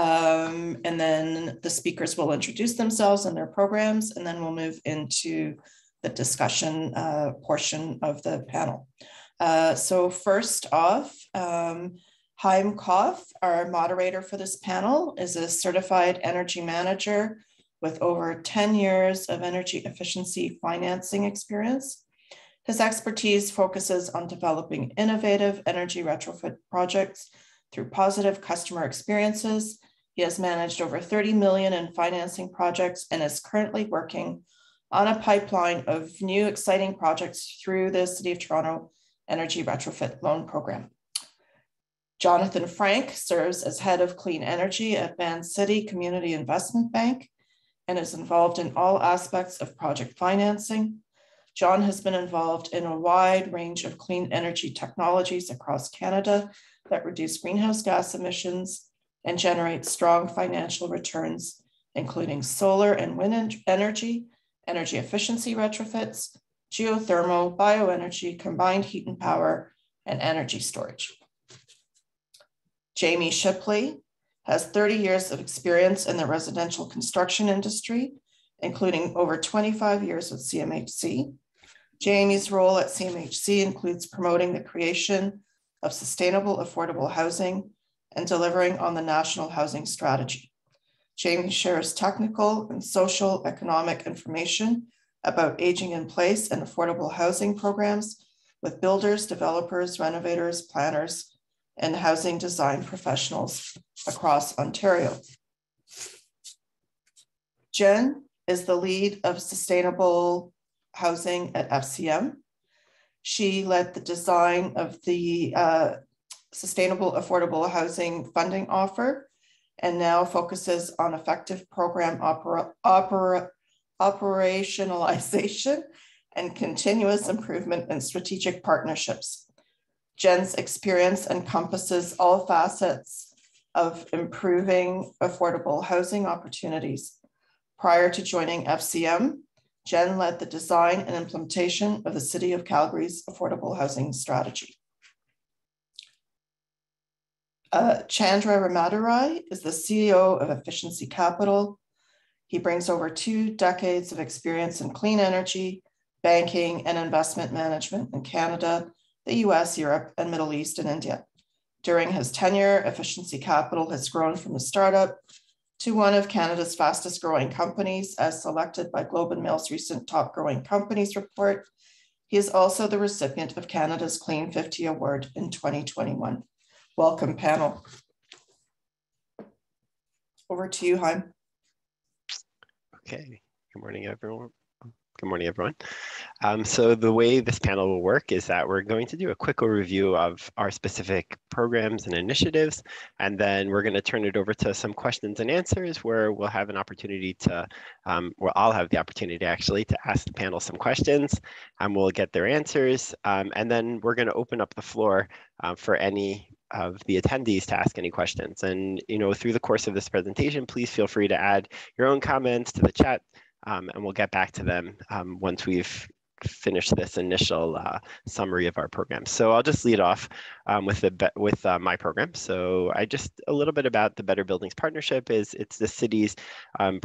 Um, and then the speakers will introduce themselves and their programs, and then we'll move into the discussion uh, portion of the panel. Uh, so first off, um, Chaim Koff, our moderator for this panel, is a certified energy manager with over 10 years of energy efficiency financing experience. His expertise focuses on developing innovative energy retrofit projects through positive customer experiences. He has managed over 30 million in financing projects and is currently working on a pipeline of new exciting projects through the City of Toronto Energy Retrofit Loan Program. Jonathan Frank serves as head of clean energy at Vancity Community Investment Bank and is involved in all aspects of project financing. John has been involved in a wide range of clean energy technologies across Canada that reduce greenhouse gas emissions and generate strong financial returns, including solar and wind energy, energy efficiency retrofits, geothermal, bioenergy, combined heat and power, and energy storage. Jamie Shipley has 30 years of experience in the residential construction industry, including over 25 years with CMHC. Jamie's role at CMHC includes promoting the creation of sustainable, affordable housing and delivering on the national housing strategy. Jamie shares technical and social economic information about aging in place and affordable housing programs with builders, developers, renovators, planners, and housing design professionals across Ontario. Jen is the lead of sustainable housing at FCM. She led the design of the uh, sustainable affordable housing funding offer and now focuses on effective program opera, opera, operationalization and continuous improvement and strategic partnerships. Jen's experience encompasses all facets of improving affordable housing opportunities. Prior to joining FCM, Jen led the design and implementation of the City of Calgary's affordable housing strategy. Uh, Chandra Ramadurai is the CEO of Efficiency Capital. He brings over two decades of experience in clean energy, banking, and investment management in Canada the US, Europe, and Middle East and India. During his tenure, Efficiency Capital has grown from a startup to one of Canada's fastest growing companies, as selected by Globe and Mail's recent Top Growing Companies report. He is also the recipient of Canada's Clean 50 Award in 2021. Welcome, panel. Over to you, Chaim. Okay, good morning, everyone. Good morning, everyone. Um, so the way this panel will work is that we're going to do a quick overview of our specific programs and initiatives, and then we're going to turn it over to some questions and answers where we'll have an opportunity to, um, well, I'll have the opportunity actually to ask the panel some questions, and we'll get their answers, um, and then we're going to open up the floor uh, for any of the attendees to ask any questions. And you know, through the course of this presentation, please feel free to add your own comments to the chat um, and we'll get back to them um, once we've finished this initial uh, summary of our program. So I'll just lead off um, with the with uh, my program. So I just a little bit about the Better Buildings Partnership is it's the city's um,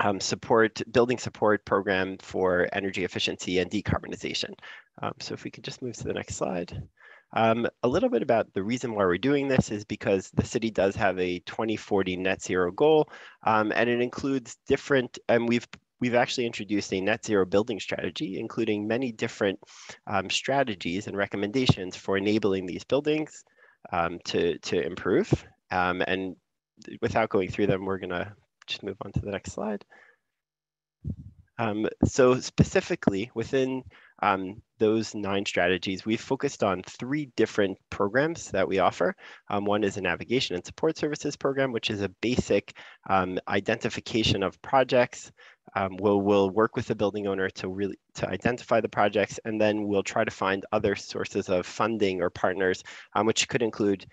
um, support building support program for energy efficiency and decarbonization. Um, so if we could just move to the next slide. Um, a little bit about the reason why we're doing this is because the city does have a 2040 net zero goal, um, and it includes different, and we've we've actually introduced a net zero building strategy, including many different um, strategies and recommendations for enabling these buildings um, to, to improve. Um, and without going through them, we're gonna just move on to the next slide. Um, so specifically within um, those nine strategies, we've focused on three different programs that we offer. Um, one is a navigation and support services program, which is a basic um, identification of projects. Um, we'll, we'll work with the building owner to really to identify the projects, and then we'll try to find other sources of funding or partners, um, which could include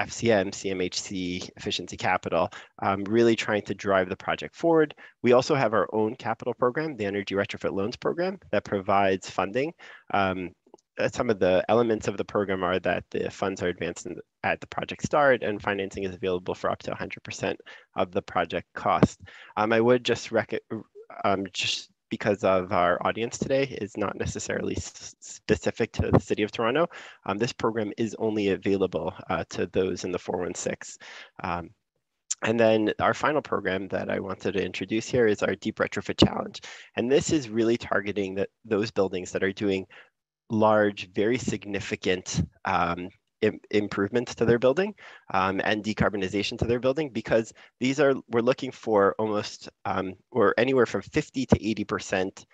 FCM, CMHC, Efficiency Capital, um, really trying to drive the project forward. We also have our own capital program, the Energy Retrofit Loans Program, that provides funding. Um, uh, some of the elements of the program are that the funds are advanced in, at the project start, and financing is available for up to 100% of the project cost. Um, I would just rec- um, just because of our audience today is not necessarily specific to the City of Toronto. Um, this program is only available uh, to those in the 416. Um, and then our final program that I wanted to introduce here is our Deep Retrofit Challenge. And this is really targeting the, those buildings that are doing large, very significant um, Im improvements to their building um, and decarbonization to their building because these are we're looking for almost um, or anywhere from 50 to 80 percent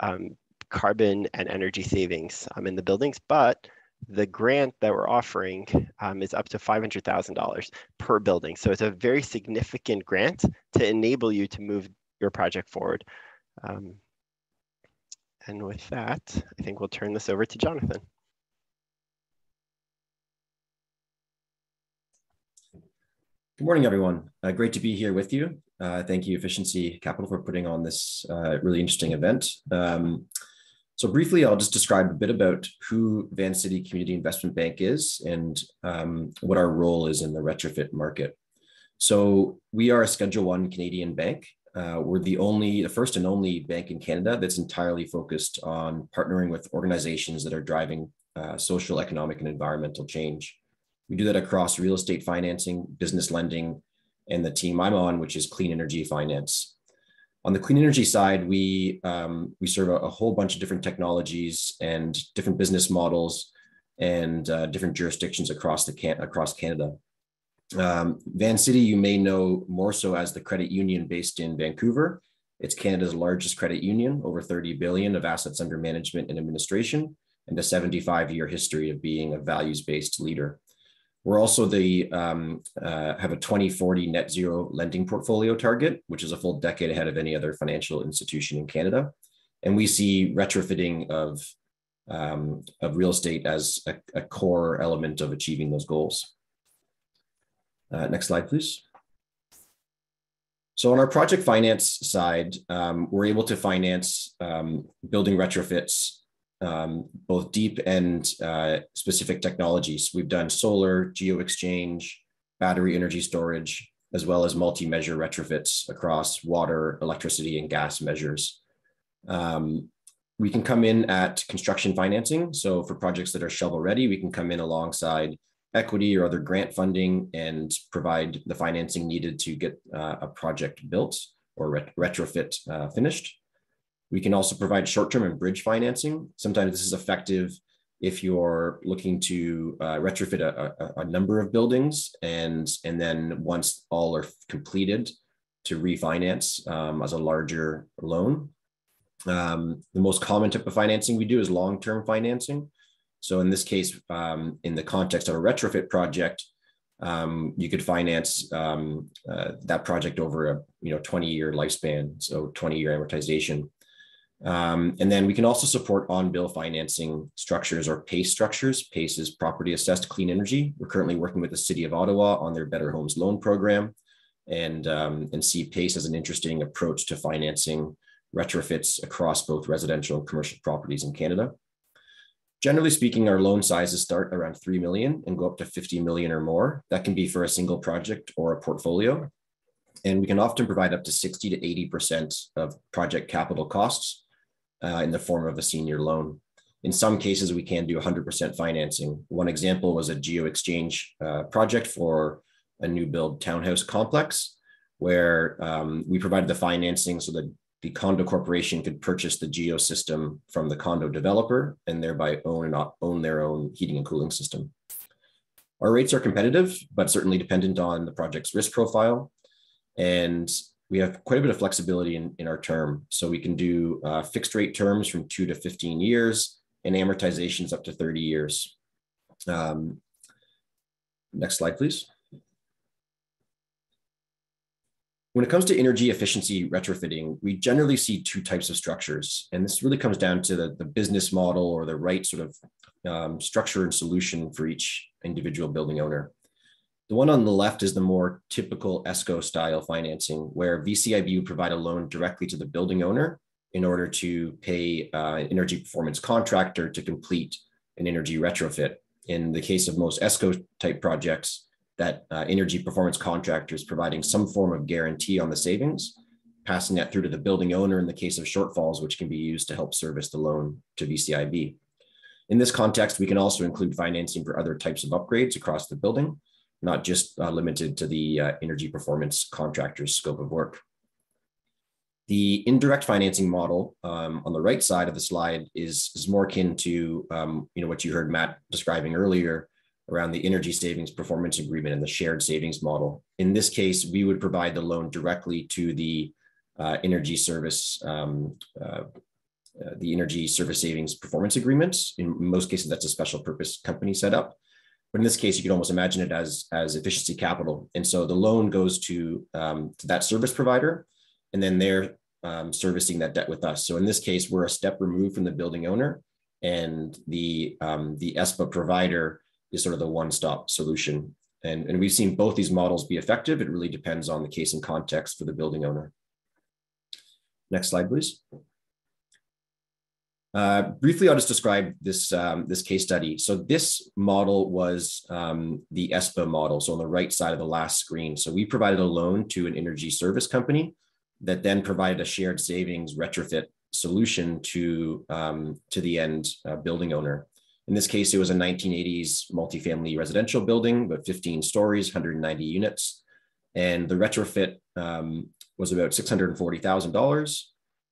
um, carbon and energy savings um, in the buildings but the grant that we're offering um, is up to $500,000 per building. So it's a very significant grant to enable you to move your project forward. Um, and with that, I think we'll turn this over to Jonathan. Good morning, everyone. Uh, great to be here with you. Uh, thank you, Efficiency Capital, for putting on this uh, really interesting event. Um, so briefly, I'll just describe a bit about who Vancity Community Investment Bank is and um, what our role is in the retrofit market. So we are a Schedule One Canadian bank. Uh, we're the only, the first and only bank in Canada that's entirely focused on partnering with organizations that are driving uh, social, economic, and environmental change. We do that across real estate financing, business lending, and the team I'm on, which is clean energy finance. On the clean energy side, we um, we serve a, a, whole bunch of different technologies and different business models and uh, different jurisdictions across the can- across Canada. Um, Vancity, you may know more so as the credit union based in Vancouver. It's Canada's largest credit union, over 30 billion of assets under management and administration, and a 75 year history of being a values based leader. We're also the um, uh, have a 2040 net zero lending portfolio target, which is a full decade ahead of any other financial institution in Canada. And we see retrofitting of, um, of real estate as a, a, core element of achieving those goals. Uh, next slide, please. So on our project finance side, um, we're able to finance um, building retrofits um, both deep and uh, specific technologies. We've done solar, geo exchange, battery energy storage, as well as multi-measure retrofits across water, electricity, and gas measures. Um, we can come in at construction financing. So for projects that are shovel ready, we can come in alongside equity or other grant funding and provide the financing needed to get uh, a project built or ret retrofit uh, finished. We can also provide short-term and bridge financing. Sometimes this is effective if you're looking to uh, retrofit a, a, a, number of buildings and, and then once all are completed to refinance um, as a larger loan. Um, the most common type of financing we do is long-term financing. So in this case, um, in the context of a retrofit project, um, you could finance um, uh, that project over a you know 20 year lifespan, so 20 year amortization. Um, and then we can also support on-bill financing structures or PACE structures. PACE is property assessed clean energy. We're currently working with the City of Ottawa on their Better Homes loan program and, um, and see PACE as an interesting approach to financing retrofits across both residential and commercial properties in Canada. Generally speaking, our loan sizes start around 3 million and go up to 50 million or more. That can be for a single project or a portfolio. And we can often provide up to 60 to 80% of project capital costs uh, in the form of a senior loan. In some cases, we can do 100% financing. One example was a geo exchange uh, project for a new build townhouse complex, where um, we provided the financing so that the condo corporation could purchase the geo system from the condo developer and thereby own and own their own heating and cooling system. Our rates are competitive, but certainly dependent on the project's risk profile. And we have quite a bit of flexibility in, in our term. So we can do uh, fixed rate terms from two to 15 years and amortizations up to 30 years. Um, next slide, please. When it comes to energy efficiency retrofitting, we generally see two types of structures. And this really comes down to the, the business model or the right sort of um, structure and solution for each individual building owner. The one on the left is the more typical ESCO style financing, where VCIB would provide a loan directly to the building owner in order to pay uh, an energy performance contractor to complete an energy retrofit. in the case of most ESCO type projects, that uh, energy performance contractor is providing some form of guarantee on the savings, passing that through to the building owner in the case of shortfalls, which can be used to help service the loan to VCIB. In this context, we can also include financing for other types of upgrades across the building, not just uh, limited to the uh, energy performance contractor's scope of work. The indirect financing model um, on the right side of the slide is, is more akin to um, you know, what you heard Matt describing earlier around the energy savings performance agreement and the shared savings model. In this case, we would provide the loan directly to the uh, energy service, um, uh, uh, the energy service savings performance agreements. In most cases, that's a special purpose company set up. But in this case, you could almost imagine it as, as efficiency capital. And so the loan goes to, um, to that service provider, and then they're um, servicing that debt with us. So in this case, we're a step removed from the building owner, and the um, the ESPA provider is sort of the one-stop solution. And, and we've seen both these models be effective. It really depends on the case and context for the building owner. Next slide, please. Uh, briefly, I'll just describe this, um, this case study. So this model was um, the ESPA model, so on the right side of the last screen. So we provided a loan to an energy service company that then provided a shared savings retrofit solution to, um, to the end uh, building owner. In this case, it was a 1980s multifamily residential building, but 15 stories, 190 units. And the retrofit um, was about $640,000.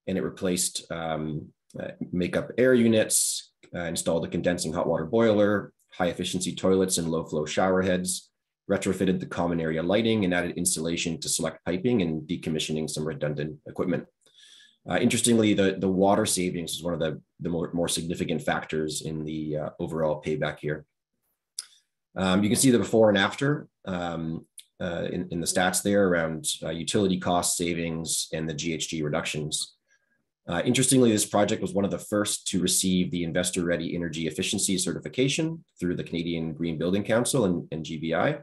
And it replaced um, uh, makeup air units, uh, installed a condensing hot water boiler, high efficiency toilets and low flow shower heads, retrofitted the common area lighting and added insulation to select piping and decommissioning some redundant equipment. Uh, interestingly, the, the water savings is one of the, the more, more significant factors in the uh, overall payback here. Um, you can see the before and after um, uh, in, in the stats there around uh, utility cost savings and the GHG reductions. Uh, interestingly, this project was one of the first to receive the Investor Ready Energy Efficiency certification through the Canadian Green Building Council and, and GBI.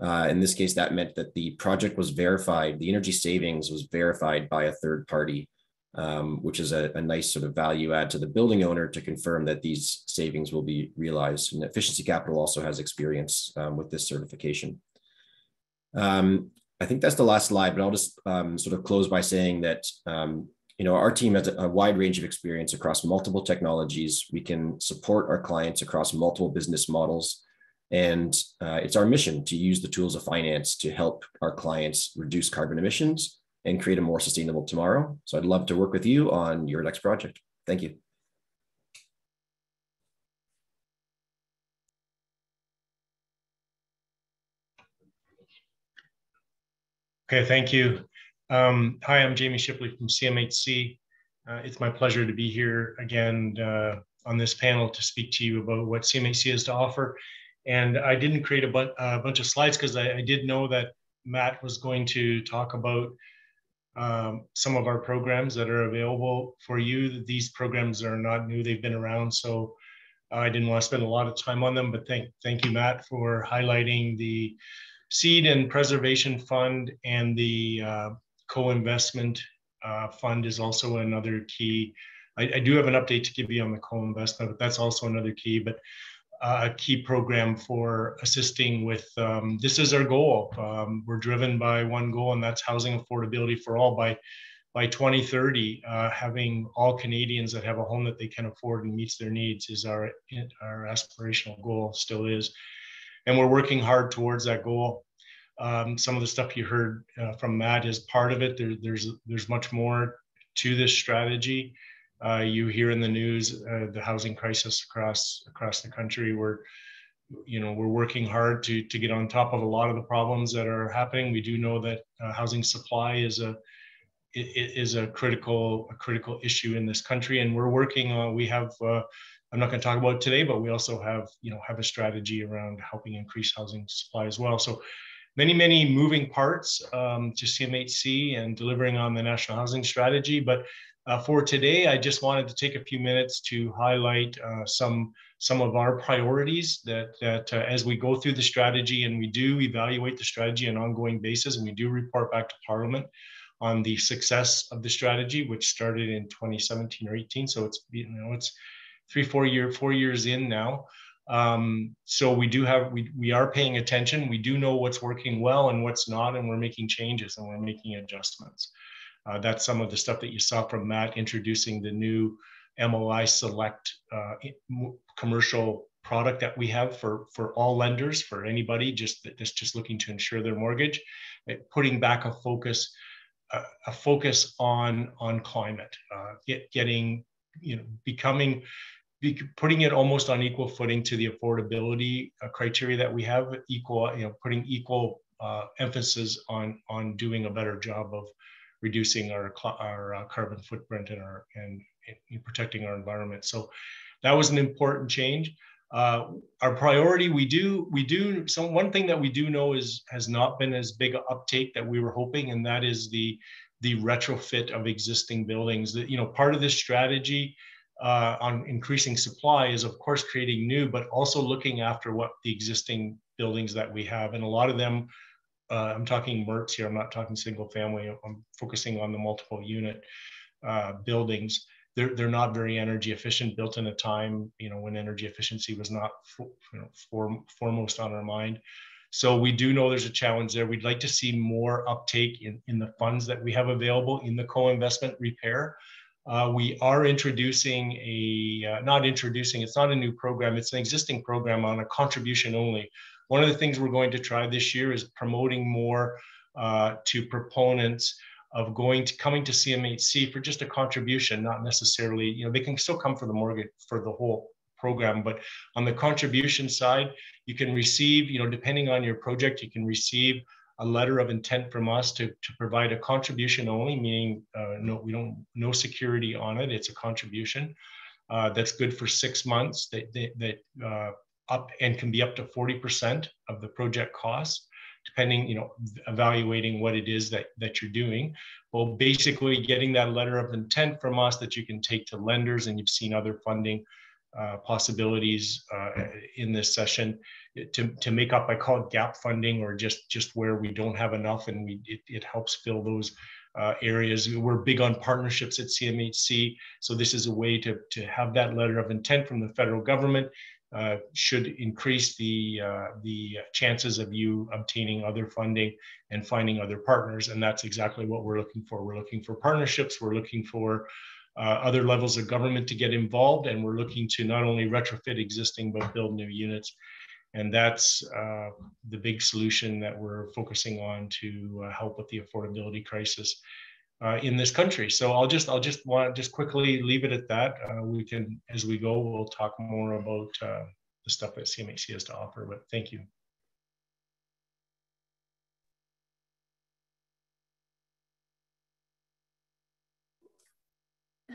Uh, in this case, that meant that the project was verified, the energy savings was verified by a third party, um, which is a, a, nice sort of value add to the building owner to confirm that these savings will be realized. And Efficiency Capital also has experience um, with this certification. Um, I think that's the last slide, but I'll just um, sort of close by saying that um, you know, our team has a wide range of experience across multiple technologies. We can support our clients across multiple business models. And uh, it's our mission to use the tools of finance to help our clients reduce carbon emissions and create a more sustainable tomorrow. So I'd love to work with you on your next project. Thank you. Okay, thank you. Um, hi, I'm Jamie Shipley from CMHC. Uh, it's my pleasure to be here again uh, on this panel to speak to you about what CMHC has to offer. And I didn't create a, bu a bunch of slides because I, I, did know that Matt was going to talk about um, some of our programs that are available for you. These programs are not new, they've been around. So I didn't want to spend a lot of time on them, but thank, thank you, Matt, for highlighting the Seed and Preservation Fund and the uh, co-investment uh, fund is also another key. I, I, do have an update to give you on the co-investment, but that's also another key. But uh, a key program for assisting with um, this is our goal. Um, we're driven by one goal, and that's housing affordability for all by by 2030. Uh, having all Canadians that have a home that they can afford and meets their needs is our our aspirational goal. Still is, and we're working hard towards that goal. Um, some of the stuff you heard uh, from Matt is part of it. There, there's there's much more to this strategy. Uh, you hear in the news uh, the housing crisis across across the country. We're you know we're working hard to to get on top of a lot of the problems that are happening. We do know that uh, housing supply is a is a critical a critical issue in this country, and we're working. on. we have uh, I'm not going to talk about today, but we also have you know have a strategy around helping increase housing supply as well. So many, many moving parts um, to CMHC and delivering on the national housing strategy. But uh, for today, I just wanted to take a few minutes to highlight uh, some some of our priorities that that uh, as we go through the strategy and we do evaluate the strategy on an ongoing basis and we do report back to Parliament on the success of the strategy, which started in 2017 or 18. So it's you know it's three four year four years in now. Um, so we do have we we are paying attention. We do know what's working well and what's not, and we're making changes and we're making adjustments. Uh, that's some of the stuff that you saw from Matt introducing the new MLI Select uh, commercial product that we have for for all lenders for anybody just that's just looking to insure their mortgage, putting back a focus a, a focus on on climate, uh, get, getting you know becoming be, putting it almost on equal footing to the affordability uh, criteria that we have equal you know putting equal uh, emphasis on on doing a better job of reducing our our uh, carbon footprint and our and, and, protecting our environment. So that was an important change. Uh, our priority we do we do so one thing that we do know is has not been as big a uptake that we were hoping and that is the the retrofit of existing buildings. That you know part of this strategy uh, on increasing supply is of course creating new but also looking after what the existing buildings that we have and a lot of them uh, i'm talking MURBs here i'm not talking single family i'm focusing on the multiple unit uh, buildings they're, they're not very energy efficient, built in a time, you know, when energy efficiency was not for, you know, for, foremost on our mind. So we do know there's a challenge there. We'd like to see more uptake in, in the funds that we have available in the co-investment repair. Uh, we are introducing a, uh, not introducing, it's not a new program, it's an existing program on a contribution only. One of the things we're going to try this year is promoting more uh, to proponents of going to coming to CMHC for just a contribution, not necessarily, you know, they can still come for the mortgage for the whole program, but on the contribution side, you can receive, you know, depending on your project, you can receive a letter of intent from us to, to provide a contribution only, meaning uh, no, we don't, no security on it. It's a contribution uh, that's good for six months that, that, that uh, up and can be up to 40% of the project cost, depending, you know, evaluating what it is that, that you're doing. Well, basically getting that letter of intent from us that you can take to lenders and you've seen other funding uh, possibilities uh, in this session to, to make up, I call it gap funding or just, just where we don't have enough and we, it, it helps fill those uh, areas. We're big on partnerships at CMHC. So this is a way to, to have that letter of intent from the federal government uh, should increase the uh, the chances of you obtaining other funding and finding other partners and that's exactly what we're looking for we're looking for partnerships we're looking for uh, other levels of government to get involved and we're looking to not only retrofit existing but build new units and that's uh, the big solution that we're focusing on to uh, help with the affordability crisis uh, in this country. So I'll just I'll just want just quickly leave it at that. Uh, we can as we go we'll talk more about uh, the stuff that CMHC has to offer. But thank you.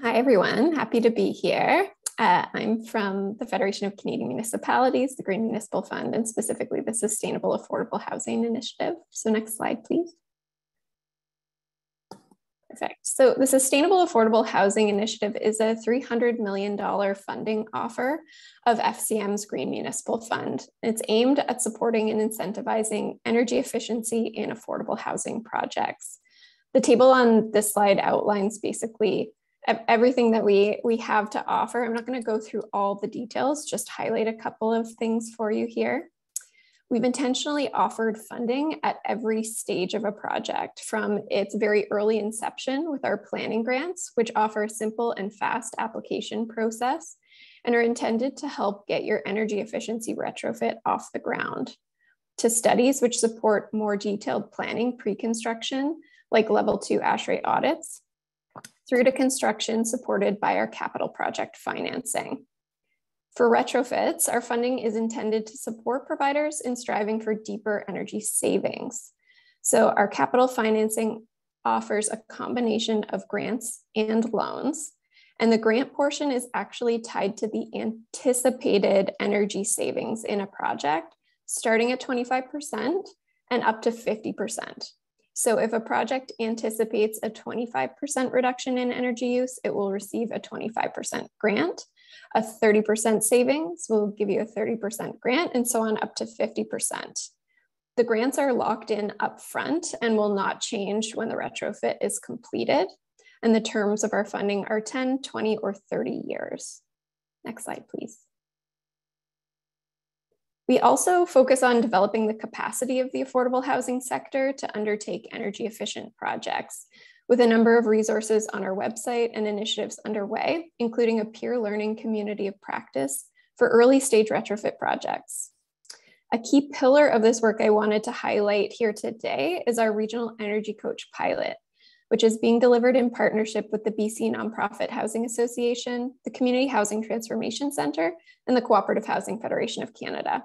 Hi everyone, happy to be here. Uh, I'm from the Federation of Canadian Municipalities, the Green Municipal Fund, and specifically the Sustainable Affordable Housing Initiative. So next slide, please. Perfect. So the Sustainable Affordable Housing Initiative is a $300 million funding offer of FCM's Green Municipal Fund. It's aimed at supporting and incentivizing energy efficiency and affordable housing projects. The table on this slide outlines basically everything that we, we have to offer. I'm not going to go through all the details, just highlight a couple of things for you here. We've intentionally offered funding at every stage of a project from its very early inception with our planning grants, which offer a simple and fast application process and are intended to help get your energy efficiency retrofit off the ground, to studies which support more detailed planning pre-construction, like level two ASHRAE audits, through to construction supported by our capital project financing. For retrofits, our funding is intended to support providers in striving for deeper energy savings. So our capital financing offers a combination of grants and loans. And the grant portion is actually tied to the anticipated energy savings in a project, starting at 25% and up to 50%. So if a project anticipates a 25% reduction in energy use, it will receive a 25% grant. A 30% savings will give you a 30% grant and so on up to 50%. The grants are locked in upfront and will not change when the retrofit is completed. And the terms of our funding are 10, 20, or 30 years. Next slide, please. We also focus on developing the capacity of the affordable housing sector to undertake energy efficient projects with a number of resources on our website and initiatives underway, including a peer learning community of practice for early stage retrofit projects. A key pillar of this work I wanted to highlight here today is our Regional Energy Coach pilot, which is being delivered in partnership with the BC Nonprofit Housing Association, the Community Housing Transformation Centre, and the Cooperative Housing Federation of Canada.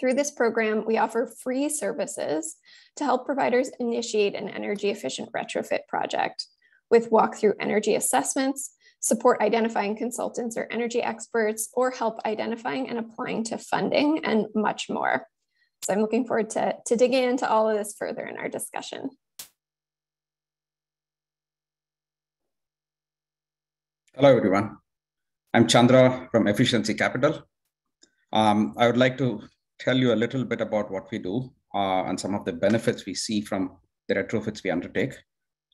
Through this program, we offer free services to help providers initiate an energy efficient retrofit project with walkthrough energy assessments, support identifying consultants or energy experts, or help identifying and applying to funding, and much more. So I'm looking forward to, to digging into all of this further in our discussion. Hello, everyone. I'm Chandra from Efficiency Capital. Um, I would like to tell you a little bit about what we do uh, and some of the benefits we see from the retrofits we undertake.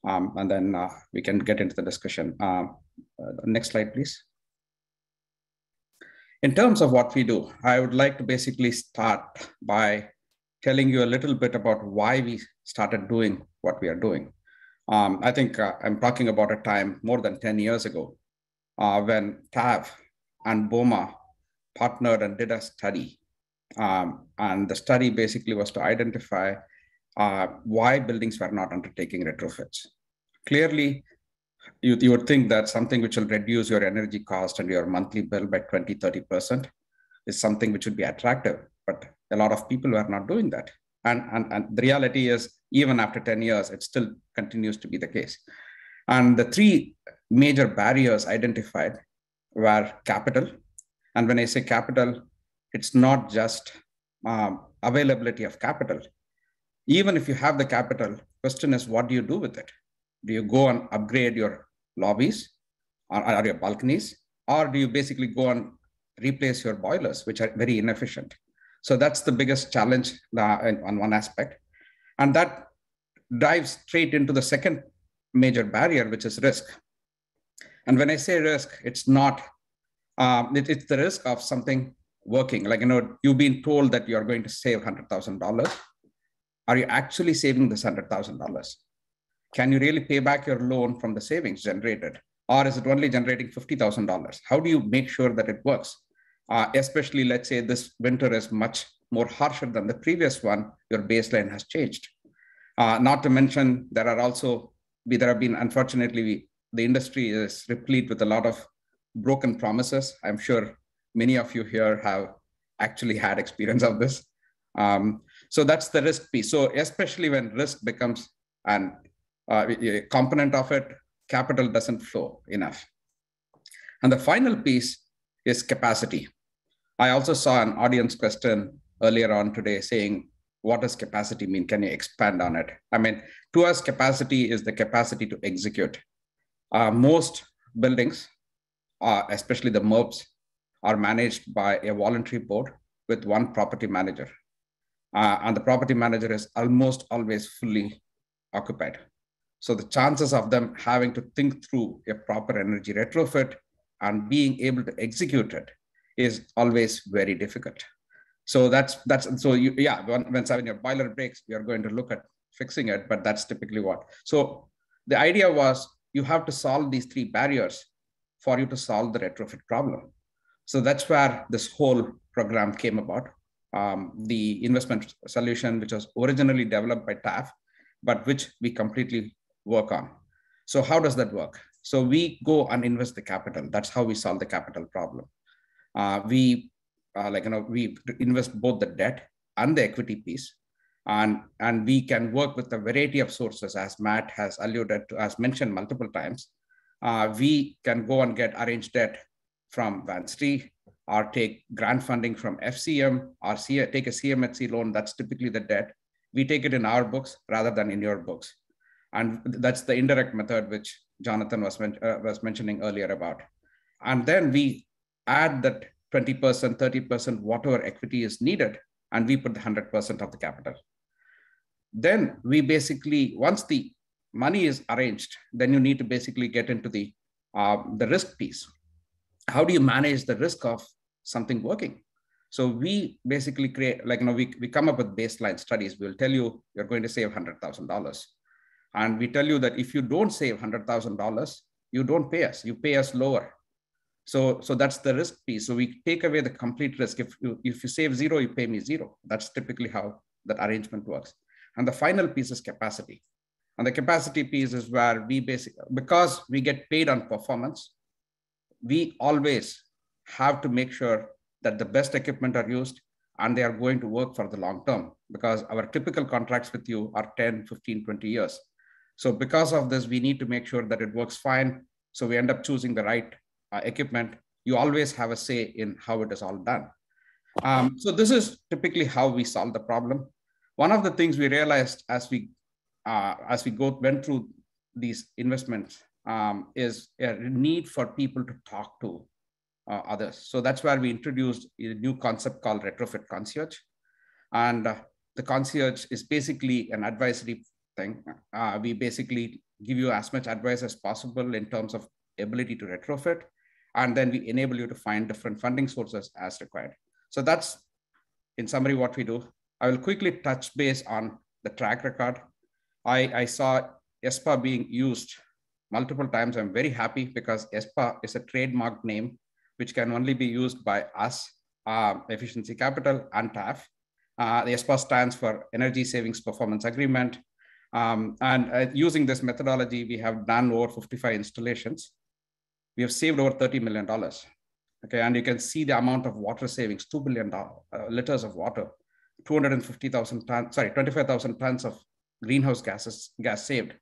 Um, and then uh, we can get into the discussion. Uh, uh, next slide, please. In terms of what we do, I would like to basically start by telling you a little bit about why we started doing what we are doing. Um, I think uh, I'm talking about a time more than 10 years ago uh, when TAF and BOMA partnered and did a study um, and the study basically was to identify uh, why buildings were not undertaking retrofits. Clearly, you, you would think that something which will reduce your energy cost and your monthly bill by 20, 30% is something which would be attractive. But a lot of people were not doing that. And, and, and the reality is, even after 10 years, it still continues to be the case. And the three major barriers identified were capital. And when I say capital, it's not just um, availability of capital. Even if you have the capital, question is what do you do with it? Do you go and upgrade your lobbies or, or your balconies? Or do you basically go and replace your boilers, which are very inefficient? So that's the biggest challenge uh, on one aspect. And that dives straight into the second major barrier, which is risk. And when I say risk, it's not, um, it, it's the risk of something working? Like, you know, you've been told that you're going to save $100,000. Are you actually saving this $100,000? Can you really pay back your loan from the savings generated? Or is it only generating $50,000? How do you make sure that it works? Uh, especially, let's say this winter is much more harsher than the previous one, your baseline has changed. Uh, not to mention, there are also, there have been, unfortunately, the industry is replete with a lot of broken promises. I'm sure many of you here have actually had experience of this. Um, so that's the risk piece. So especially when risk becomes an uh, a component of it, capital doesn't flow enough. And the final piece is capacity. I also saw an audience question earlier on today saying, what does capacity mean? Can you expand on it? I mean, to us, capacity is the capacity to execute. Uh, most buildings, uh, especially the MURBs, are managed by a voluntary board with one property manager. Uh, and the property manager is almost always fully occupied. So the chances of them having to think through a proper energy retrofit and being able to execute it is always very difficult. So that's that's so you, yeah when, when your boiler breaks, you're going to look at fixing it, but that's typically what. So the idea was you have to solve these three barriers for you to solve the retrofit problem. So that's where this whole program came about. Um, the investment solution, which was originally developed by TAF, but which we completely work on. So how does that work? So we go and invest the capital. That's how we solve the capital problem. Uh, we uh, like you know we invest both the debt and the equity piece, and and we can work with a variety of sources, as Matt has alluded to, as mentioned multiple times. Uh, we can go and get arranged debt from Vancity or take grant funding from FCM or C take a CMHC loan, that's typically the debt. We take it in our books rather than in your books. And that's the indirect method which Jonathan was, men uh, was mentioning earlier about. And then we add that 20%, 30%, whatever equity is needed, and we put the 100% of the capital. Then we basically, once the money is arranged, then you need to basically get into the, uh, the risk piece how do you manage the risk of something working? So we basically create, like, you know, we, we come up with baseline studies. We'll tell you you're going to save $100,000. And we tell you that if you don't save $100,000, you don't pay us, you pay us lower. So, so that's the risk piece. So we take away the complete risk. If you, if you save zero, you pay me zero. That's typically how that arrangement works. And the final piece is capacity. And the capacity piece is where we basically, because we get paid on performance, we always have to make sure that the best equipment are used and they are going to work for the long term because our typical contracts with you are 10, 15, 20 years. So because of this, we need to make sure that it works fine. So we end up choosing the right uh, equipment. You always have a say in how it is all done. Um, so this is typically how we solve the problem. One of the things we realized as we uh, as we go went through these investments um, is a need for people to talk to uh, others. So that's where we introduced a new concept called retrofit concierge. And uh, the concierge is basically an advisory thing. Uh, we basically give you as much advice as possible in terms of ability to retrofit. And then we enable you to find different funding sources as required. So that's in summary what we do. I will quickly touch base on the track record. I, I saw ESPA being used multiple times. I'm very happy because ESPA is a trademark name which can only be used by us, uh, Efficiency Capital and TAF. Uh, the ESPA stands for Energy Savings Performance Agreement. Um, and uh, using this methodology, we have done over 55 installations. We have saved over $30 million. Okay, and you can see the amount of water savings, 2 billion uh, liters of water, 250,000 tons, sorry, 25,000 tons of greenhouse gases, gas saved,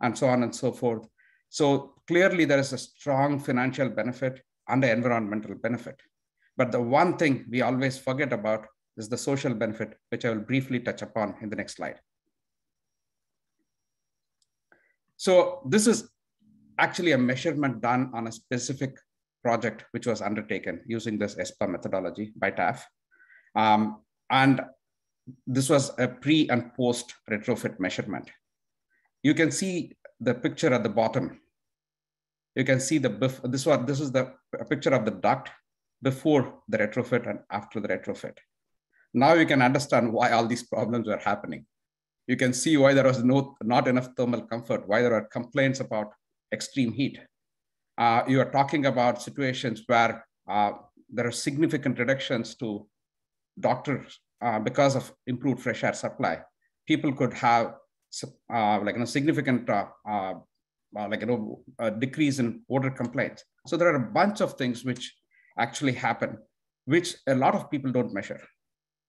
and so on and so forth. So clearly there is a strong financial benefit and the environmental benefit. But the one thing we always forget about is the social benefit, which I will briefly touch upon in the next slide. So this is actually a measurement done on a specific project which was undertaken using this ESPA methodology by TAF. Um, and this was a pre and post retrofit measurement. You can see the picture at the bottom. You can see the this one this is the picture of the duct before the retrofit and after the retrofit. Now you can understand why all these problems were happening. You can see why there was no not enough thermal comfort why there are complaints about extreme heat. Uh, you are talking about situations where uh, there are significant reductions to doctors uh, because of improved fresh air supply. People could have uh, like a significant uh, uh, uh, like a decrease in water complaints. So there are a bunch of things which actually happen, which a lot of people don't measure.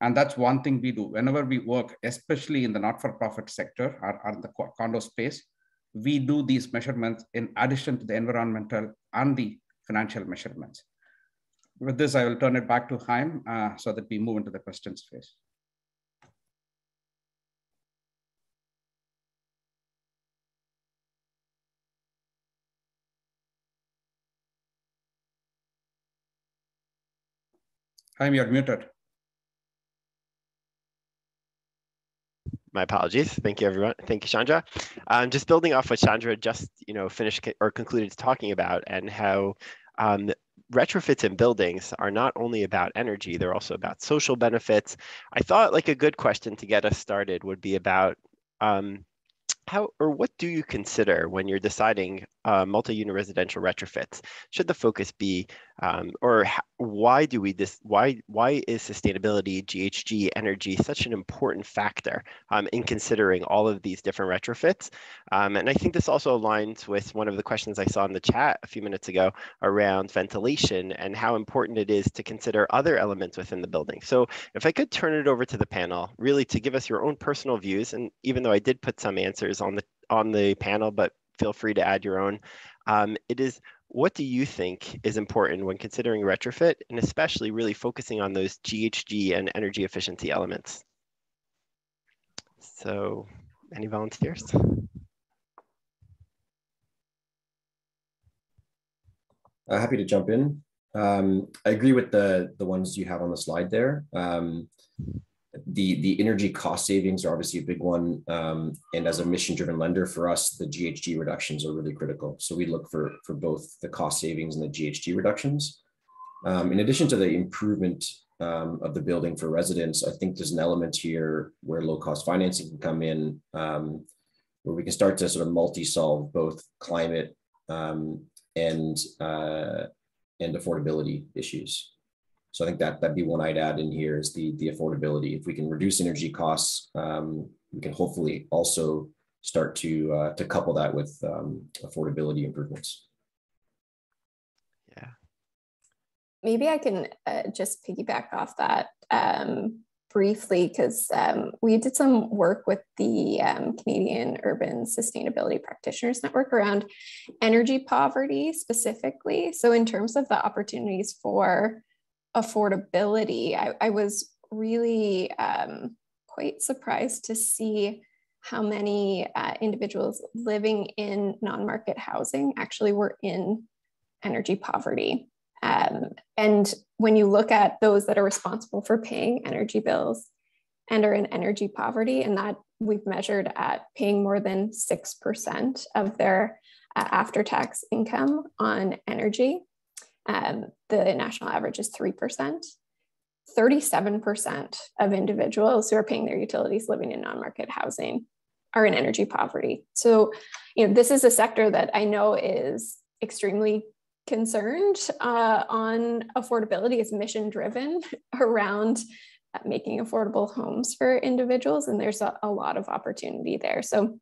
And that's one thing we do whenever we work, especially in the not-for-profit sector or, or the condo space, we do these measurements in addition to the environmental and the financial measurements. With this, I will turn it back to Chaim uh, so that we move into the questions phase. Chaim, you're muted. My apologies. Thank you, everyone. Thank you, Chandra. Um, just building off what Chandra just, you know, finished or concluded talking about, and how um, retrofits in buildings are not only about energy; they're also about social benefits. I thought like a good question to get us started would be about um, how or what do you consider when you're deciding uh, multi-unit residential retrofits? Should the focus be, um, or why do we this? Why why is sustainability, GHG, energy such an important factor um, in considering all of these different retrofits? Um, and I think this also aligns with one of the questions I saw in the chat a few minutes ago around ventilation and how important it is to consider other elements within the building. So if I could turn it over to the panel, really to give us your own personal views, and even though I did put some answers on the on the panel, but feel free to add your own. Um, it is what do you think is important when considering retrofit and especially really focusing on those GHG and energy efficiency elements? So any volunteers? Uh, happy to jump in. Um, I agree with the the ones you have on the slide there. Um, the the energy cost savings are obviously a big one um, and as a mission driven lender for us the ghg reductions are really critical so we look for for both the cost savings and the ghg reductions um, in addition to the improvement um, of the building for residents, I think there's an element here where low cost financing can come in, um, where we can start to sort of multi-solve both climate um, and uh, and affordability issues. So I think that that'd be one I'd add in here is the the affordability. If we can reduce energy costs, um, we can hopefully also start to uh, to couple that with um, affordability improvements. Yeah. Maybe I can uh, just piggyback off that um, briefly because um, we did some work with the um, Canadian Urban Sustainability Practitioners Network around energy poverty specifically. So, in terms of the opportunities for affordability, I, I was really um, quite surprised to see how many uh, individuals living in non market housing actually were in energy poverty. Um, and when you look at those that are responsible for paying energy bills and are in energy poverty, and that we've measured at paying more than 6% of their uh, after tax income on energy, um, the national average is 3%. 37% of individuals who are paying their utilities living in non market housing are in energy poverty. So, you know, this is a sector that I know is extremely concerned uh, on affordability is mission driven around uh, making affordable homes for individuals and there's a, a, lot of opportunity there so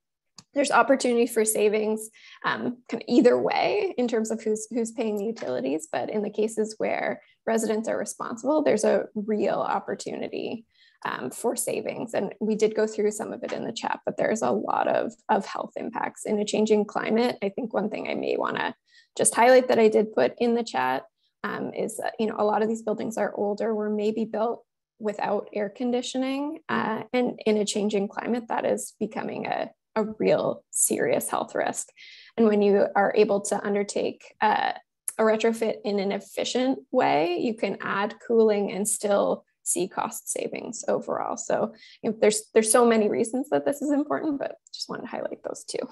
there's opportunity for savings um, kind of either way in terms of who's who's paying the utilities. But in the cases where residents are responsible there's a real opportunity um, for savings. And we did go through some of it in the chat but there's a lot of of health impacts in a changing climate. I think one thing i may want to just highlight that I did put in the chat um, is, you know, a lot of these buildings are older, were maybe built without air conditioning uh, and in a changing climate, that is becoming a, a real serious health risk. And when you are able to undertake uh, a retrofit in an efficient way, you can add cooling and still see cost savings overall. So you know, there's there's so many reasons that this is important, but just wanted to highlight those two.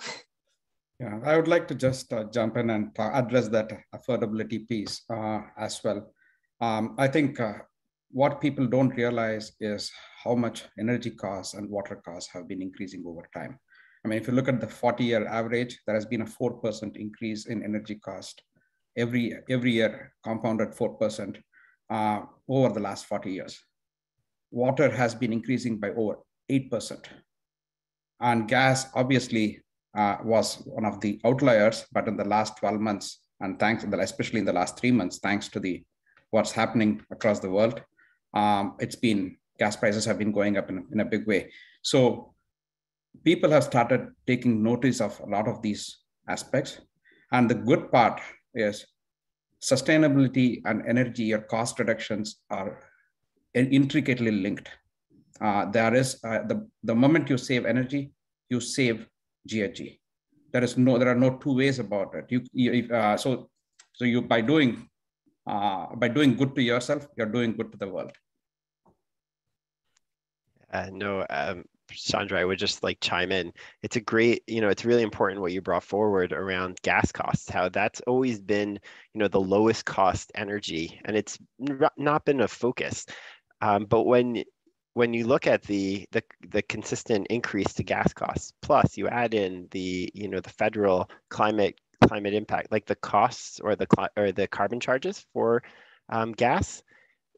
Yeah, I would like to just uh, jump in and address that affordability piece uh, as well. Um, I think uh, what people don't realize is how much energy costs and water costs have been increasing over time. I mean, if you look at the 40 year average, there has been a 4% increase in energy cost every, every year, compounded 4% uh, over the last 40 years. Water has been increasing by over 8%. And gas, obviously, uh, was one of the outliers, but in the last 12 months, and thanks, especially in the last three months, thanks to the what's happening across the world, um, it's been gas prices have been going up in, in a big way. So people have started taking notice of a lot of these aspects. And the good part is sustainability and energy or cost reductions are intricately linked. Uh, there is uh, the, the moment you save energy, you save GHG. There is no, there are no two ways about it. You, you uh, so, so you by doing, uh, by doing good to yourself, you're doing good to the world. Uh, no, um, Chandra, I would just like chime in. It's a great, you know, it's really important what you brought forward around gas costs, how that's always been, you know, the lowest cost energy, and it's not been a focus. Um, but when when you look at the, the the consistent increase to gas costs, plus you add in the you know the federal climate climate impact, like the costs or the or the carbon charges for um, gas,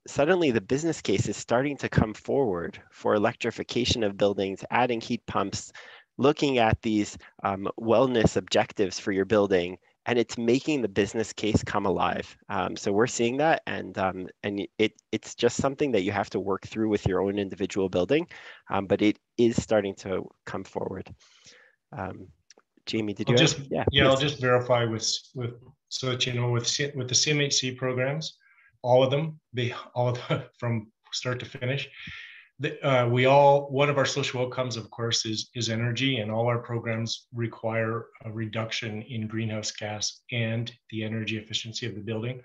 suddenly the business case is starting to come forward for electrification of buildings, adding heat pumps, looking at these um, wellness objectives for your building and it's making the business case come alive. Um, so we're seeing that, and um, and it it's just something that you have to work through with your own individual building, um, but it is starting to come forward. Um, Jamie, did I'll you? Just, have, yeah, yeah I'll just verify with with so that you know with with the CMHC programs, all of them, all of from start to finish, uh, we all one of our social outcomes of course is is energy and all our programs require a reduction in greenhouse gas and the energy efficiency of the building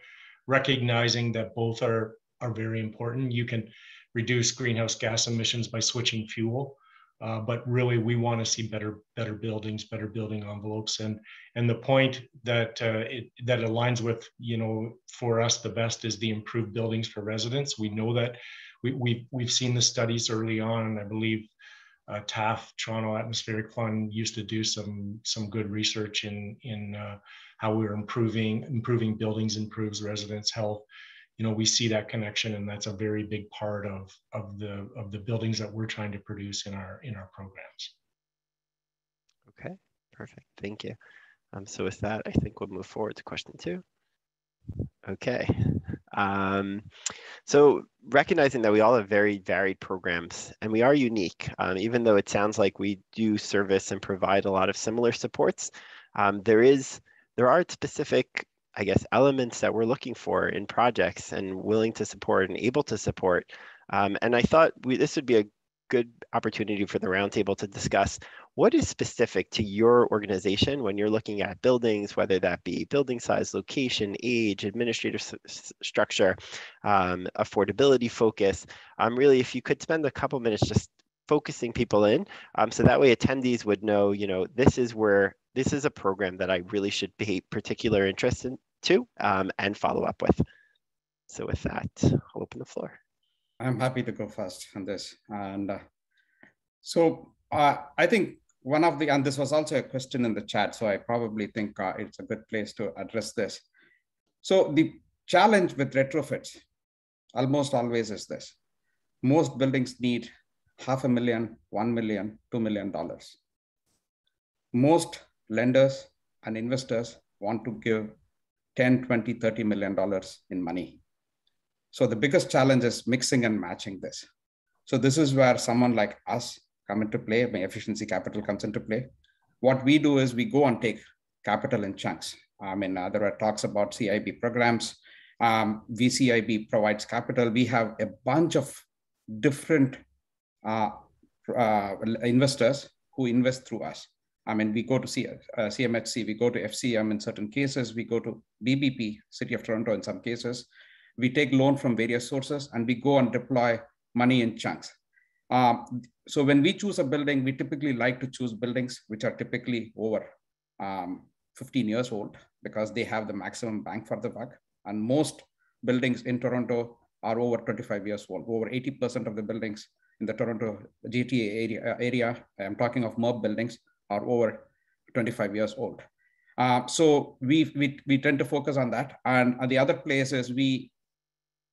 recognizing that both are are very important. You can reduce greenhouse gas emissions by switching fuel Uh, but really, we want to see better better buildings, better building envelopes, and and the point that uh, it, that aligns with you know for us the best is the improved buildings for residents. We know that we we we've seen the studies early on, and I believe uh, TAF Toronto Atmospheric Fund used to do some some good research in in uh, how we're improving improving buildings improves residents' health you know we see that connection and that's a very big part of of the of the buildings that we're trying to produce in our in our programs. Okay perfect. Thank you. Um, so with that i think we'll move forward to question two. Okay um, so recognizing that we all have very varied programs and we are unique um, even though it sounds like we do service and provide a lot of similar supports um, there is there are specific I guess, elements that we're looking for in projects and willing to support and able to support. Um, and I thought we, this would be a good opportunity for the roundtable to discuss what is specific to your organization when you're looking at buildings, whether that be building size, location, age, administrative structure, um, affordability focus. Um, really, if you could spend a couple minutes just focusing people in, um, so that way attendees would know, you know, this is where this is a program that I really should pay particular interest in to um, and follow up with. So with that, I'll open the floor. I'm happy to go first on this. And uh, so uh, I think one of the, and this was also a question in the chat, so I probably think uh, it's a good place to address this. So the challenge with retrofits almost always is this. Most buildings need half a million, one million, two million dollars. Most lenders and investors want to give 10, 20, 30 million dollars in money. So the biggest challenge is mixing and matching this. So this is where someone like us come into play, my efficiency capital comes into play. What we do is we go and take capital in chunks. I mean, uh, there are talks about CIB programs. Um, VCIB provides capital. We have a bunch of different uh, uh, investors who invest through us. I mean, we go to C, uh, CMHC, we go to FCM in certain cases, we go to BBP, City of Toronto in some cases. We take loan from various sources and we go and deploy money in chunks. Um, so when we choose a building, we typically like to choose buildings which are typically over um, 15 years old because they have the maximum bang for the buck. And most buildings in Toronto are over 25 years old. Over 80% of the buildings in the Toronto GTA area, area I'm talking of MURB buildings, are over 25 years old. Uh, so we, we, we tend to focus on that. And, the other place is we,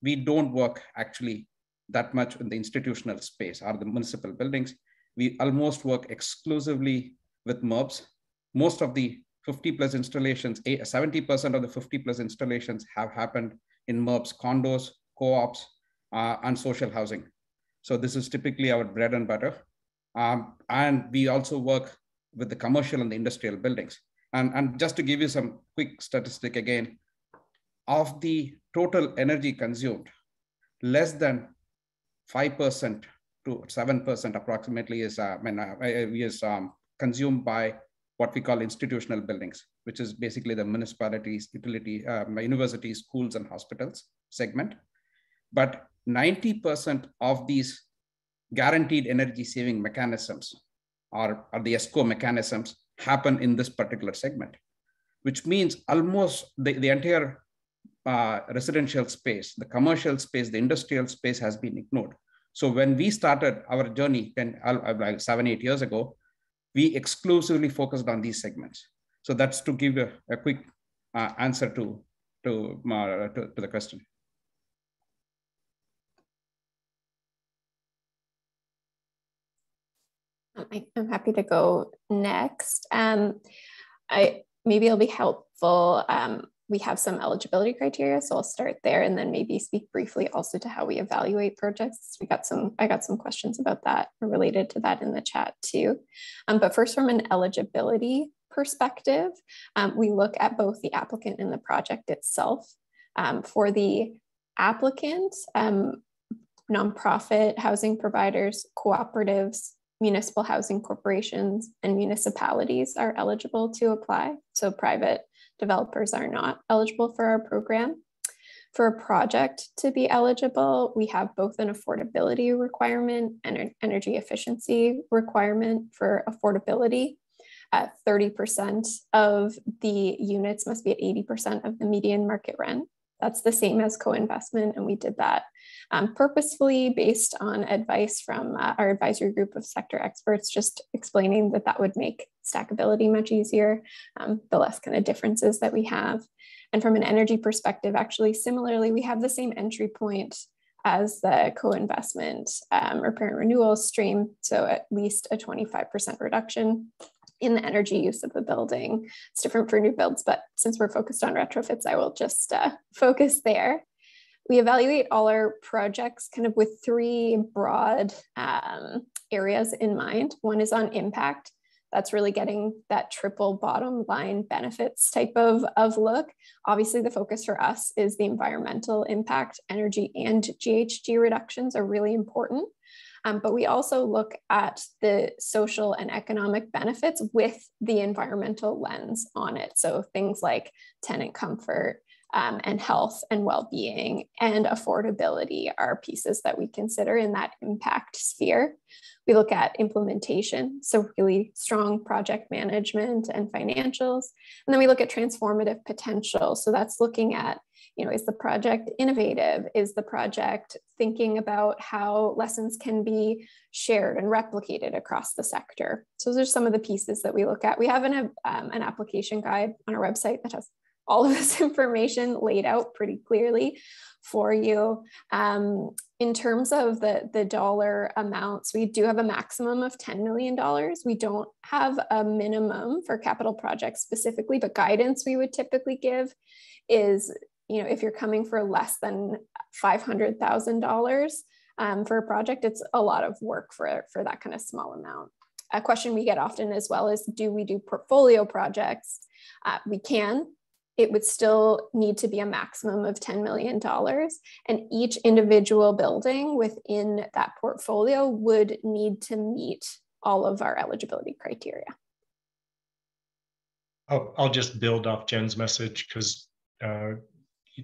we don't work actually that much in the institutional space or the municipal buildings. We almost work exclusively with MURBs. Most of the 50 plus installations, 70% of the 50 plus installations have happened in MURBs, condos, co-ops, uh, and social housing. So this is typically our bread and butter. Um, and we also work with the commercial and the industrial buildings. And, and just to give you some quick statistic again, of the total energy consumed, less than 5% to 7% approximately is, uh, uh, is um, consumed by what we call institutional buildings, which is basically the municipalities, utility, uh, universities, schools, and hospitals segment. But 90% of these guaranteed energy saving mechanisms or, or the ESCO mechanisms happen in this particular segment, which means almost the, the entire uh, residential space, the commercial space, the industrial space has been ignored. So when we started our journey 10, uh, seven, eight years ago, we exclusively focused on these segments. So that's to give a, a quick uh, answer to, to, uh, to, to the question. I'm happy to go next. Um, I maybe it'll be helpful. Um, we have some eligibility criteria, so I'll start there and then maybe speak briefly also to how we evaluate projects. We got some, I got some questions about that related to that in the chat too. Um, but first, from an eligibility perspective, um, we look at both the applicant and the project itself. Um, for the applicant, um, nonprofit housing providers, cooperatives, municipal housing corporations and municipalities are eligible to apply. So private developers are not eligible for our program. For a project to be eligible, we have both an affordability requirement and an energy efficiency requirement for affordability. At 30% of the units must be at 80% of the median market rent. That's the same as co-investment, and we did that um, purposefully based on advice from uh, our advisory group of sector experts, just explaining that that would make stackability much easier, um, the less kind of differences that we have. And from an energy perspective, actually, similarly, we have the same entry point as the co-investment um, or parent renewal stream, so at least a 25% reduction in the energy use of the building. It's different for new builds, but since we're focused on retrofits, I will just uh, focus there. We evaluate all our projects kind of with three broad um, areas in mind. One is on impact. That's really getting that triple bottom line benefits type of, of look. Obviously, the focus for us is the environmental impact, energy and GHG reductions are really important. Um, but we also look at the social and economic benefits with the environmental lens on it. So things like tenant comfort, um, and health and well-being and affordability are pieces that we consider in that impact sphere. We look at implementation, so really strong project management and financials. And then we look at transformative potential. So that's looking at, you know, is the project innovative? Is the project thinking about how lessons can be shared and replicated across the sector? So those are some of the pieces that we look at. We have an, um, an application guide on our website that has all of this information laid out pretty clearly for you. Um, in terms of the, the dollar amounts, we do have a maximum of $10 million. We don't have a minimum for capital projects specifically, but guidance we would typically give is, you know, if you're coming for less than $500,000 um, for a project, it's a lot of work for, for that kind of small amount. A question we get often as well is, do we do portfolio projects? Uh, we can, it would still need to be a maximum of $10 million. And each individual building within that portfolio would need to meet all of our eligibility criteria. I'll, I'll just build off Jen's message because uh,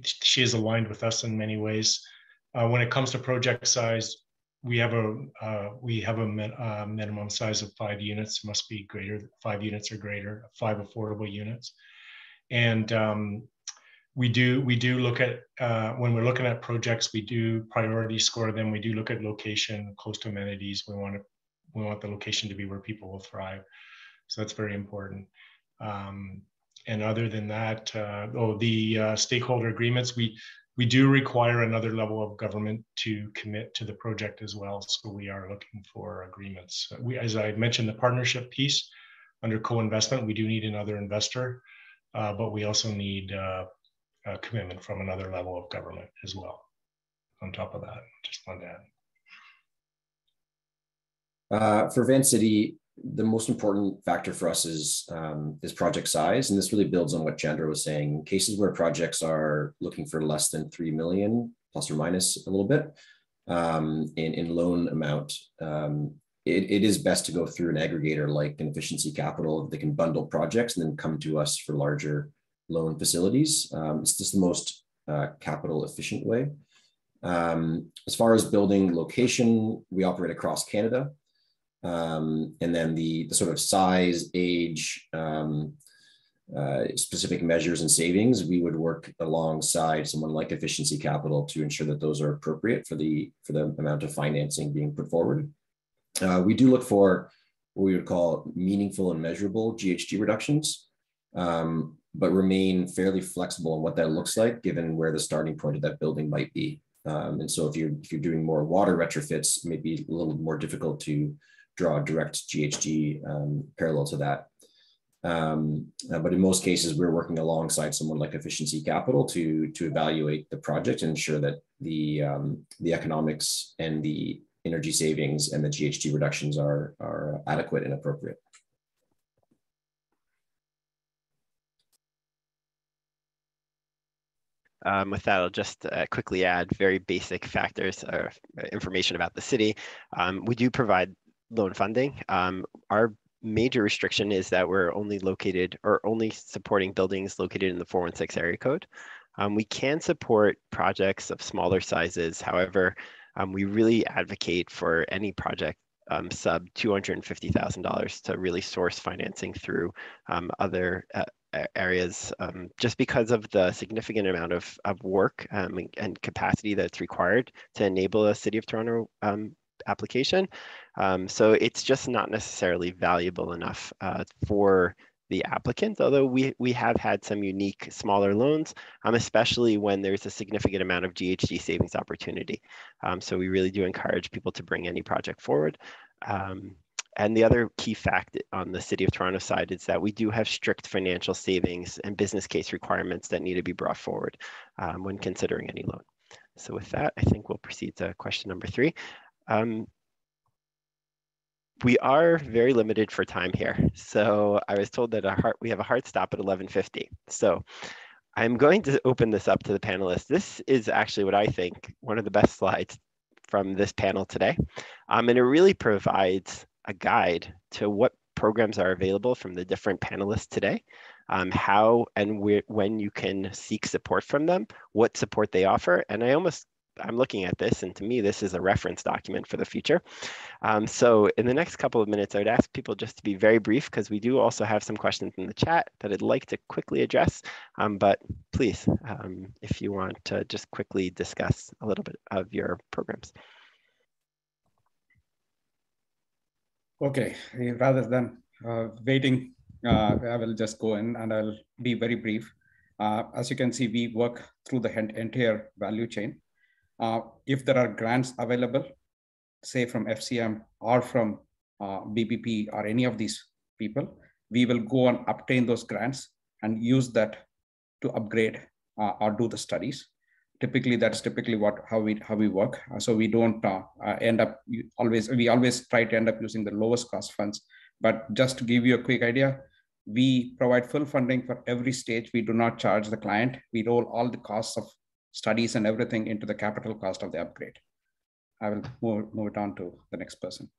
she is aligned with us in many ways. Uh, when it comes to project size, we have a uh, we have a min, uh, minimum size of five units. It must be greater five units or greater. Five affordable units and um, we do we do look at uh, when we're looking at projects we do priority score them. We do look at location close to amenities. We want to we want the location to be where people will thrive. So that's very important. Um, and other than that uh, oh the uh, stakeholder agreements we we do require another level of government to commit to the project as well. So we are looking for agreements. We as i mentioned the partnership piece under co-investment we do need another investor uh, but we also need uh, a commitment from another level of government as well. On top of that, just wanted to add. Uh, for Vancity, the most important factor for us is um, is project size, and this really builds on what Chandra was saying. In cases where projects are looking for less than three million, plus or minus a little bit, um, in in loan amount, um, it, it is best to go through an aggregator like an efficiency capital that can bundle projects and then come to us for larger loan facilities. Um, it's just the most uh, capital efficient way. Um, as far as building location, we operate across Canada. Um, and then the, the sort of size, age, um, uh, specific measures and savings, we would work alongside someone like Efficiency Capital to ensure that those are appropriate for the for the amount of financing being put forward. Uh, we do look for what we would call meaningful and measurable GHG reductions, um, but remain fairly flexible in what that looks like, given where the starting point of that building might be. Um, and so if you're, if you're doing more water retrofits, it may be a little more difficult to draw direct GHG um, parallel to that. Um, uh, but in most cases, we're working alongside someone like Efficiency Capital to, to evaluate the project and ensure that the, um, the economics and the energy savings and the GHG reductions are, are adequate and appropriate. Um, with that, I'll just uh, quickly add very basic factors or information about the city. Um, we do provide loan funding. Um, our major restriction is that we're only located or only supporting buildings located in the 416 area code. Um, we can support projects of smaller sizes. However, um, we really advocate for any project um, sub $250,000 to really source financing through um, other uh, areas um, just because of the significant amount of, of work um, and, and, capacity that's required to enable a City of Toronto um, application. Um, so it's just not necessarily valuable enough uh, for the applicant, although we, we have had some unique smaller loans, um, especially when there's a significant amount of GHG savings opportunity. Um, so we really do encourage people to bring any project forward. Um, and the other key fact on the City of Toronto side is that we do have strict financial savings and business case requirements that need to be brought forward um, when considering any loan. So with that, I think we'll proceed to question number three. Um, we are very limited for time here. So I was told that heart, we have a hard stop at 11.50. So I'm going to open this up to the panelists. This is actually what I think one of the best slides from this panel today. Um, and it really provides a guide to what programs are available from the different panelists today, um, how and where, when you can seek support from them, what support they offer. And I almost I'm looking at this, and to me, this is a reference document for the future. Um, so in the next couple of minutes, I would ask people just to be very brief because we do also have some questions in the chat that I'd like to quickly address. Um, but please, um, if you want to just quickly discuss a little bit of your programs. Okay, rather than uh, waiting, uh, I will just go in and I'll be very brief. Uh, as you can see, we work through the entire value chain. Uh, if there are grants available, say from FCM or from uh, BBP or any of these people, we will go and obtain those grants and use that to upgrade uh, or do the studies. Typically, that's typically what how we how we work. Uh, so we don't uh, uh, end up always we always try to end up using the lowest cost funds. But just to give you a quick idea, we provide full funding for every stage. We do not charge the client. We roll all the costs of studies and everything into the capital cost of the upgrade. I will move, move it on to the next person.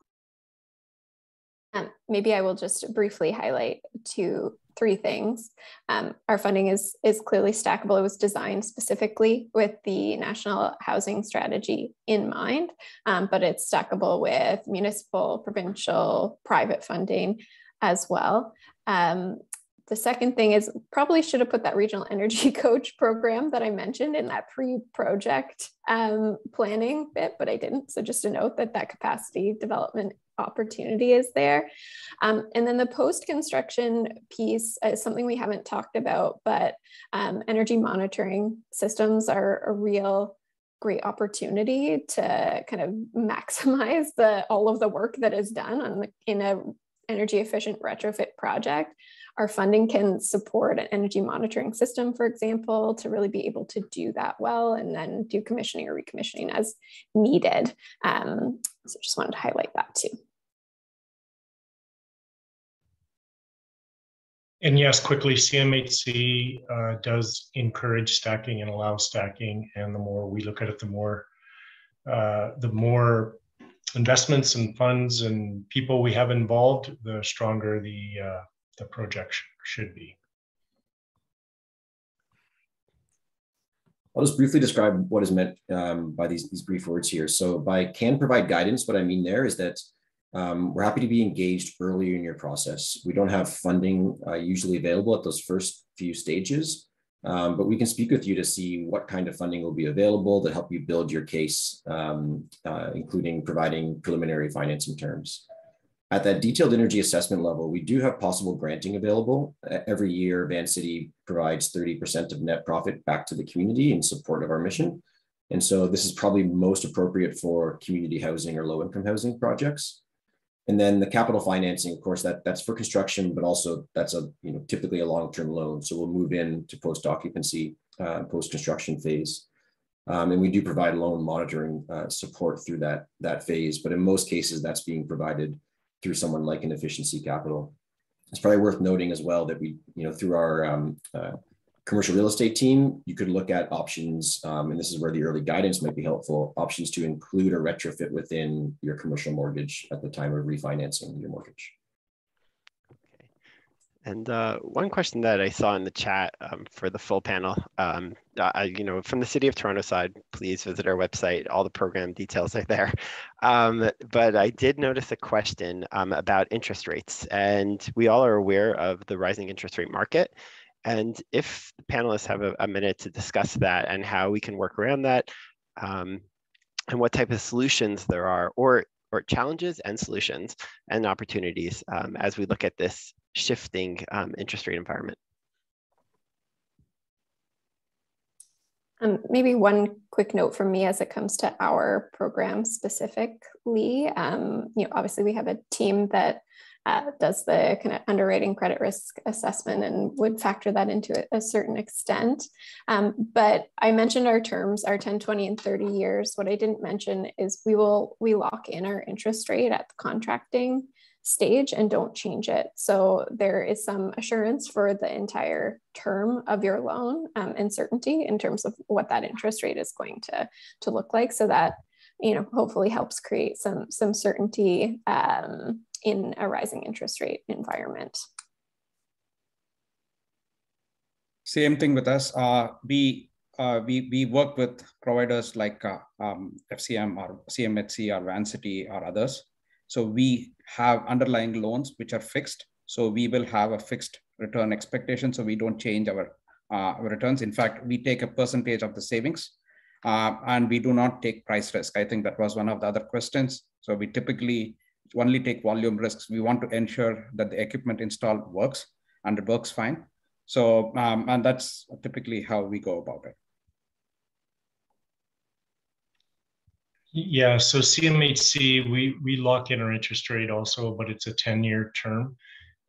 Um, maybe I will just briefly highlight two, three things. Um, our funding is, is clearly stackable. It was designed specifically with the National Housing Strategy in mind, um, but it's stackable with municipal, provincial, private funding as well. Um, the second thing is probably should have put that regional energy coach program that I mentioned in that pre-project um, planning bit, but I didn't. So just a note that that capacity development opportunity is there. Um, and then the post-construction piece is something we haven't talked about, but um, energy monitoring systems are a real great opportunity to kind of maximize the all of the work that is done on the, in a energy efficient retrofit project our funding can support an energy monitoring system, for example, to really be able to do that well and then do commissioning or recommissioning as needed. Um, so just wanted to highlight that too. And yes, quickly, CMHC uh, does encourage stacking and allow stacking. And the more we look at it, the more uh, the more investments and funds and people we have involved, the stronger the uh, the project should be. I'll just briefly describe what is meant um, by these, these brief words here. So by can provide guidance, what I mean there is that um, we're happy to be engaged earlier in your process. We don't have funding uh, usually available at those first few stages, um, but we can speak with you to see what kind of funding will be available to help you build your case, um, uh, including providing preliminary financing terms. At that detailed energy assessment level, we do have possible granting available. Every year, Vancity provides 30% of net profit back to the community in support of our mission. And so this is probably most appropriate for community housing or low income housing projects. And then the capital financing, of course, that, that's for construction, but also that's a you know typically a long-term loan. So we'll move in to post-occupancy, uh, post-construction phase. Um, and we do provide loan monitoring uh, support through that, that phase. But in most cases, that's being provided through someone like an efficiency capital. It's probably worth noting as well that we, you know, through our um, uh, commercial real estate team, you could look at options, um, and this is where the early guidance might be helpful, options to include a retrofit within your commercial mortgage at the time of refinancing your mortgage. And uh, one question that I saw in the chat um, for the full panel, um, you know, from the City of Toronto side, please visit our website. All the program details are there. Um, but I did notice a question um, about interest rates, and we all are aware of the rising interest rate market. And if the panelists have a, a minute to discuss that and how we can work around that, um, and what type of solutions there are, or or challenges and solutions and opportunities um, as we look at this shifting um, interest rate environment. Um, maybe one quick note from me as it comes to our program specifically. Um, you know, obviously we have a team that uh, does the kind of underwriting credit risk assessment and would factor that into a, a certain extent. Um, but I mentioned our terms, our 10, 20, and 30 years. What I didn't mention is we will we lock in our interest rate at the contracting stage and don't change it. So there is some assurance for the entire term of your loan um, and certainty in terms of what that interest rate is going to, to look like. So that, you know, hopefully helps create some, some certainty um, in a rising interest rate environment. Same thing with us. Uh, we uh, we we work with providers like uh, um, FCM or CMHC or Vancity or others. So we have underlying loans which are fixed. So we will have a fixed return expectation. So we don't change our uh, returns. In fact, we take a percentage of the savings uh, and we do not take price risk. I think that was one of the other questions. So we typically only take volume risks. We want to ensure that the equipment installed works and it works fine. So, um, and that's typically how we go about it. Yeah, so CMHC, we, we lock in our interest rate also, but it's a 10-year term.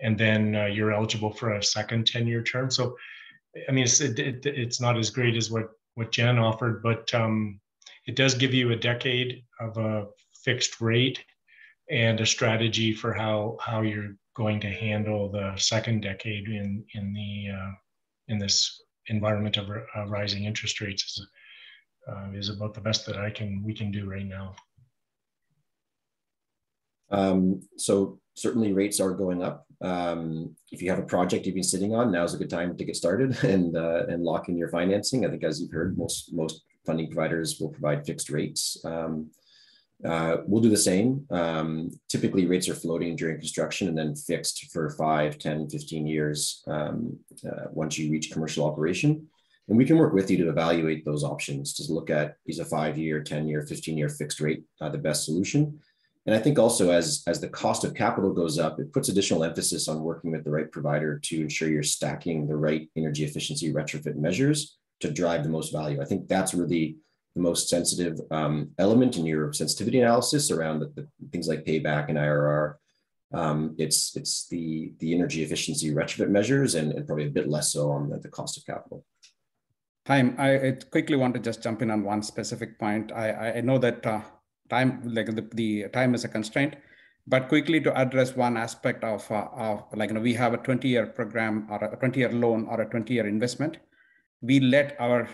And then uh, you're eligible for a second 10-year term. So, I mean, it's, it, it, it's not as great as what, what Jen offered, but um, it does give you a decade of a fixed rate and a strategy for how, how you're going to handle the second decade in, in, the, uh, in this environment of uh, rising interest rates uh, is about the best that I can we can do right now. Um, so certainly rates are going up. Um, if you have a project you've been sitting on, now's a good time to get started and uh, and lock in your financing. I think as you've heard, most most funding providers will provide fixed rates. Um, uh, we'll do the same. Um, typically rates are floating during construction and then fixed for 5, 10, 15 years um, uh, once you reach commercial operation. And we can work with you to evaluate those options to look at is a five year, 10 year, 15 year fixed rate uh, the best solution. And I think also as, as the cost of capital goes up, it puts additional emphasis on working with the right provider to ensure you're stacking the right energy efficiency retrofit measures to drive the most value. I think that's really the most sensitive um, element in your sensitivity analysis around the, the things like payback and IRR. Um, it's it's the the energy efficiency retrofit measures and, and probably a bit less so on the, the cost of capital time i, quickly want to just jump in on one specific point. I i know that uh, time like the, the time is a constraint but quickly to address one aspect of, uh, of like you know we have a 20 year program or a 20 year loan or a 20 year investment. We let our